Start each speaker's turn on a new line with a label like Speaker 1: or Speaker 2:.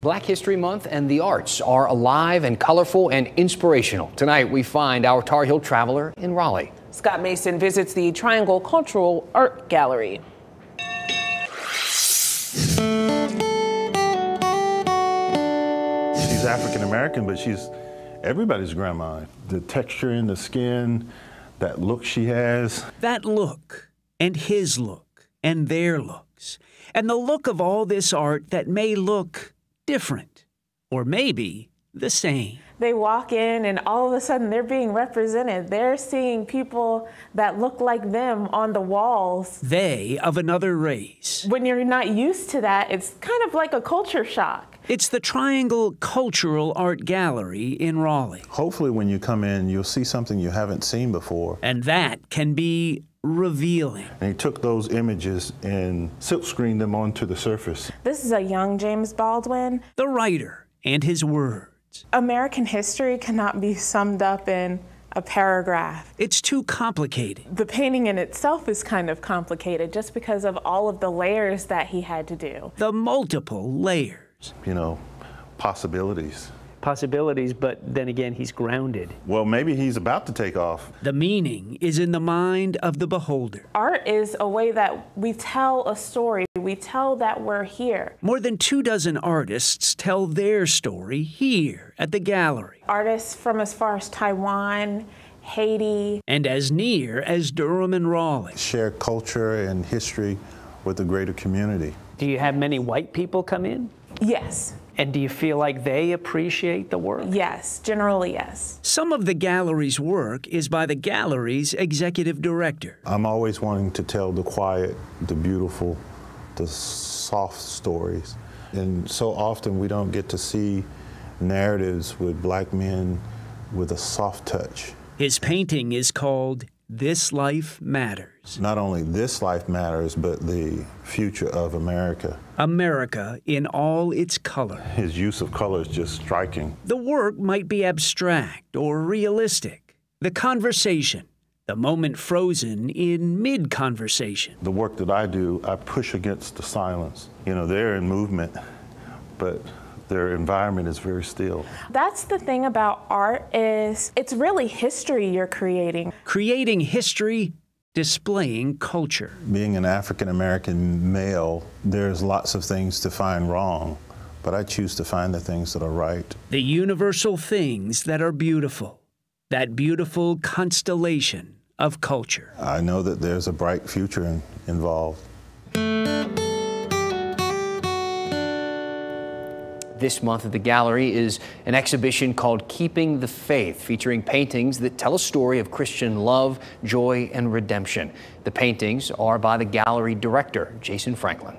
Speaker 1: Black History Month and the arts are alive and colorful and inspirational. Tonight, we find our Tar Heel traveler in Raleigh.
Speaker 2: Scott Mason visits the Triangle Cultural Art Gallery.
Speaker 3: She's African American, but she's everybody's grandma. The texture in the skin, that look she has.
Speaker 4: That look, and his look, and their looks, and the look of all this art that may look different, or maybe the same.
Speaker 5: They walk in and all of a sudden they're being represented. They're seeing people that look like them on the walls.
Speaker 4: They of another race.
Speaker 5: When you're not used to that, it's kind of like a culture shock.
Speaker 4: It's the Triangle Cultural Art Gallery in Raleigh.
Speaker 3: Hopefully, when you come in, you'll see something you haven't seen before.
Speaker 4: And that can be revealing.
Speaker 3: And he took those images and silk screened them onto the surface.
Speaker 5: This is a young James Baldwin.
Speaker 4: The writer and his words.
Speaker 5: American history cannot be summed up in a paragraph.
Speaker 4: It's too complicated.
Speaker 5: The painting in itself is kind of complicated just because of all of the layers that he had to do.
Speaker 4: The multiple layers.
Speaker 3: You know, possibilities
Speaker 6: possibilities, but then again, he's grounded.
Speaker 3: Well, maybe he's about to take off.
Speaker 4: The meaning is in the mind of the beholder.
Speaker 5: Art is a way that we tell a story. We tell that we're here.
Speaker 4: More than two dozen artists tell their story here at the gallery.
Speaker 5: Artists from as far as Taiwan, Haiti,
Speaker 4: and as near as Durham and Raleigh.
Speaker 3: Share culture and history with the greater community.
Speaker 6: Do you have many white people come in?
Speaker 5: Yes.
Speaker 6: And do you feel like they appreciate the work?
Speaker 5: Yes, generally, yes.
Speaker 4: Some of the gallery's work is by the gallery's executive director.
Speaker 3: I'm always wanting to tell the quiet, the beautiful, the soft stories. And so often we don't get to see narratives with black men with a soft touch.
Speaker 4: His painting is called this life matters.
Speaker 3: Not only this life matters, but the future of America.
Speaker 4: America in all its color.
Speaker 3: His use of color is just striking.
Speaker 4: The work might be abstract or realistic. The conversation, the moment frozen in mid conversation.
Speaker 3: The work that I do, I push against the silence. You know, they're in movement, but their environment is very still.
Speaker 5: That's the thing about art is it's really history you're creating.
Speaker 4: Creating history, displaying culture.
Speaker 3: Being an African American male, there's lots of things to find wrong, but I choose to find the things that are right.
Speaker 4: The universal things that are beautiful. That beautiful constellation of culture.
Speaker 3: I know that there's a bright future in, involved.
Speaker 1: This month at the gallery is an exhibition called Keeping the Faith, featuring paintings that tell a story of Christian love, joy, and redemption. The paintings are by the gallery director, Jason Franklin.